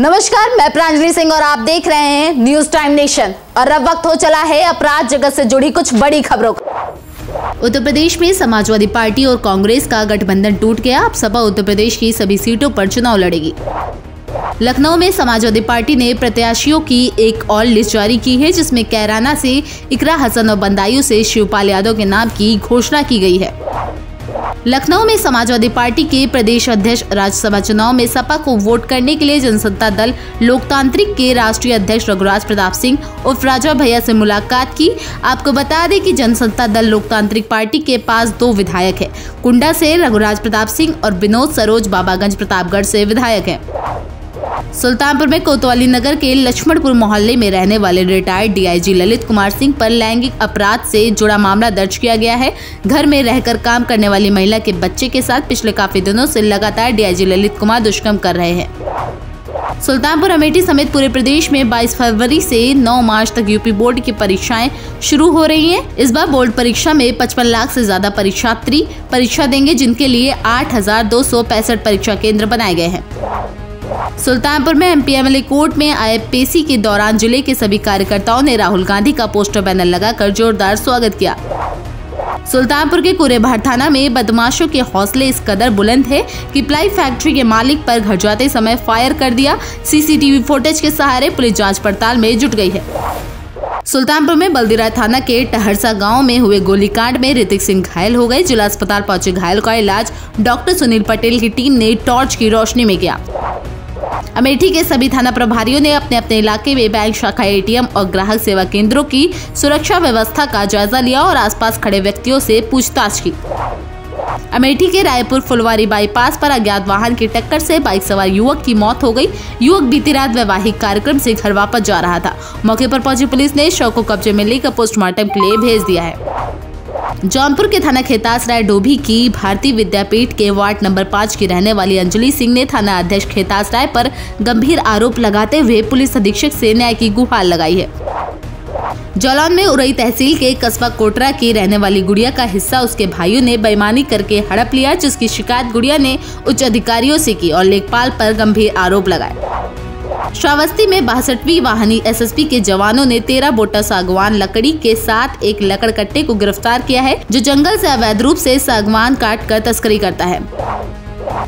नमस्कार, मैं प्रांजलि सिंह और आप देख रहे हैं न्यूज़ टाइम नेशन और अब वक्त हो चला है अपराध जगत से जुड़ी कुछ बड़ी खबरों का। उत्तर प्रदेश में समाजवादी पार्टी और कांग्रेस का गठबंधन टूट गया। अब सपा उत्तर प्रदेश की सभी सीटों पर चुनाव लड़ेगी। लखनऊ में समाजवादी पार्टी ने प्रत्याशियों की एक और लिस्ट जारी की है, जिसमें कैराना से इकरा हसन और बंदायूं से शिवपाल यादव के नाम की घोषणा की गई है। लखनऊ में समाजवादी पार्टी के प्रदेश अध्यक्ष, राज्यसभा चुनाव में सपा को वोट करने के लिए जनसत्ता दल लोकतांत्रिक के राष्ट्रीय अध्यक्ष रघुराज प्रताप सिंह, उर्फ़ राजा भैया से मुलाकात की। आपको बता दें कि जनसत्ता दल लोकतांत्रिक पार्टी के पास दो विधायक है। कुंडा से रघुराज प्रताप सिंह और विनोद सरोज बाबागंज प्रतापगढ़ से विधायक है। सुल्तानपुर में कोतवाली नगर के लक्ष्मणपुर मोहल्ले में रहने वाले रिटायर्ड डीआईजी ललित कुमार सिंह पर लैंगिक अपराध से जुड़ा मामला दर्ज किया गया है। घर में रहकर काम करने वाली महिला के बच्चे के साथ पिछले काफ़ी दिनों से लगातार डीआईजी ललित कुमार दुष्कर्म कर रहे हैं। सुल्तानपुर अमेठी समेत पूरे प्रदेश में 22 फरवरी से 9 मार्च तक यूपी बोर्ड की परीक्षाएँ शुरू हो रही हैं। इस बार बोर्ड परीक्षा में 55 लाख से ज़्यादा परीक्षार्थी परीक्षा देंगे, जिनके लिए आठ हज़ार दो सौ पैंसठ परीक्षा केंद्र बनाए गए हैं। सुल्तानपुर में एमपी एमएलए कोर्ट में आए पेशी के दौरान ज़िले के सभी कार्यकर्ताओं ने राहुल गांधी का पोस्टर बैनर लगाकर जोरदार स्वागत किया। सुल्तानपुर के कुरेभार थाना में बदमाशों के हौसले इस कदर बुलंद है कि प्लाई फैक्ट्री के मालिक पर घर जाते समय फायर कर दिया। सीसीटीवी फुटेज के सहारे पुलिस जाँच पड़ताल में जुट गई है। सुल्तानपुर में बल्दीराय थाना के टहरसा गाँव में हुए गोलीकांड में ऋतिक सिंह घायल हो गए। जिला अस्पताल पहुँचे घायल का इलाज डॉक्टर सुनील पटेल की टीम ने टॉर्च की रोशनी में किया। अमेठी के सभी थाना प्रभारियों ने अपने अपने इलाके में बैंक शाखा एटीएम और ग्राहक सेवा केंद्रों की सुरक्षा व्यवस्था का जायजा लिया और आसपास खड़े व्यक्तियों से पूछताछ की। अमेठी के रायपुर फुलवारी बाईपास पर अज्ञात वाहन की टक्कर से बाइक सवार युवक की मौत हो गई। युवक बीती रात वैवाहिक कार्यक्रम से घर वापस जा रहा था। मौके पर पहुँची पुलिस ने शव को कब्जे में लेकर पोस्टमार्टम के लिए भेज दिया है। जौनपुर के थाना खेतास राय डोभी की भारतीय विद्यापीठ के वार्ड नंबर पाँच की रहने वाली अंजलि सिंह ने थाना अध्यक्ष खेतास राय पर गंभीर आरोप लगाते हुए पुलिस अधीक्षक से न्याय की गुहार लगाई है। जौलौन में उरई तहसील के कस्बा कोटरा की रहने वाली गुड़िया का हिस्सा उसके भाइयों ने बेईमानी करके हड़प लिया, जिसकी शिकायत गुड़िया ने उच्च अधिकारियों से की और लेखपाल पर गंभीर आरोप लगाए। श्रावस्ती में बासठवीं वाहनी एसएसपी के जवानों ने तेरह बोटा सागवान लकड़ी के साथ एक लकड़ कट्टे को गिरफ़्तार किया है, जो जंगल से अवैध रूप से सागवान काट कर तस्करी करता है।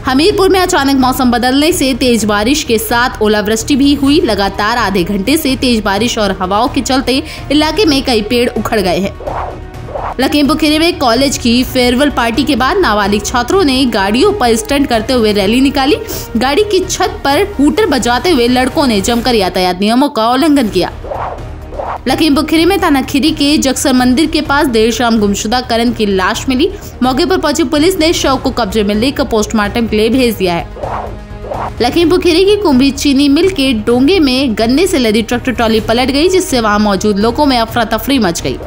हमीरपुर में अचानक मौसम बदलने से तेज बारिश के साथ ओलावृष्टि भी हुई। लगातार आधे घंटे से तेज बारिश और हवाओं के चलते इलाके में कई पेड़ उखड़ गए हैं। लखीमपुर खीरी में कॉलेज की फेयरवेल पार्टी के बाद नाबालिग छात्रों ने गाड़ियों पर स्टंट करते हुए रैली निकाली। गाड़ी की छत पर हूटर बजाते हुए लड़कों ने जमकर यातायात नियमों का उल्लंघन किया। लखीमपुर खीरी में थानाखीरी के जक्सर मंदिर के पास देर शाम गुमशुदा करण की लाश मिली। मौके पर पहुँची पुलिस ने शव को कब्जे में लेकर पोस्टमार्टम के लिए भेज दिया है। लखीमपुर खीरी की कुंभी चीनी मिल के डोंगे में गन्ने से लदी ट्रैक्टर ट्रॉली पलट गई, जिससे वहाँ मौजूद लोगों में अफरा तफरी मच गई।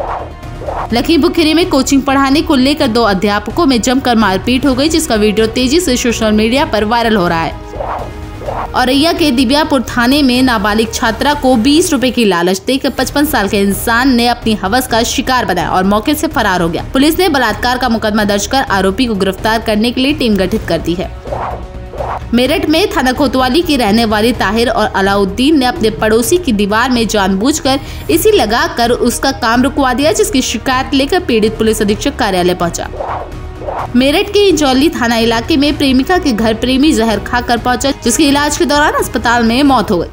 लखीमपुर खीरी में कोचिंग पढ़ाने को लेकर दो अध्यापकों में जमकर मारपीट हो गई, जिसका वीडियो तेज़ी से सोशल मीडिया पर वायरल हो रहा है। औरैया के दिव्यापुर थाने में नाबालिग छात्रा को 20 रुपए की लालच देकर 55 साल के इंसान ने अपनी हवस का शिकार बनाया और मौके से फरार हो गया। पुलिस ने बलात्कार का मुकदमा दर्ज कर आरोपी को गिरफ़्तार करने के लिए टीम गठित कर दी है। मेरठ में थाना कोतवाली की रहने वाली ताहिर और अलाउद्दीन ने अपने पड़ोसी की दीवार में जानबूझकर इसी लगाकर उसका काम रुकवा दिया, जिसकी शिकायत लेकर पीड़ित पुलिस अधीक्षक कार्यालय पहुँचा। मेरठ के इंजौली थाना इलाके में प्रेमिका के घर प्रेमी जहर खाकर पहुँचा, जिसके इलाज के दौरान अस्पताल में मौत हो गई।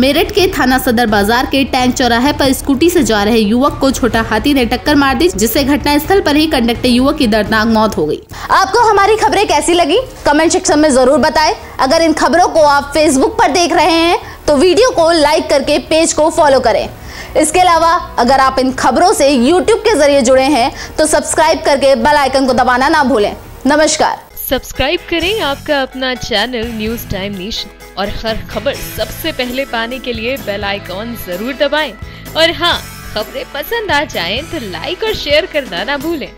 मेरठ के थाना सदर बाज़ार के टैंक चौराहे पर स्कूटी से जा रहे युवक को छोटा हाथी ने टक्कर मार दी जिससे घटना स्थल पर ही कंडक्टर युवक की दर्दनाक मौत हो गई। आपको हमारी खबरें कैसी लगी? कमेंट सेक्शन में ज़रूर बताएँ। अगर इन खबरों को आप फेसबुक पर देख रहे हैं तो वीडियो को लाइक करके पेज को फॉलो करें। इसके अलावा अगर आप इन खबरों से यूट्यूब के ज़रिए जुड़े हैं तो सब्सक्राइब करके बेल आइकन को दबाना ना भूलें। नमस्कार। सब्सक्राइब करें आपका अपना चैनल न्यूज़ टाइम नेशन और हर खबर सबसे पहले पाने के लिए बेल आइकॉन ज़रूर दबाएँ। और हाँ खबरें पसंद आ जाएँ तो लाइक और शेयर करना ना भूलें।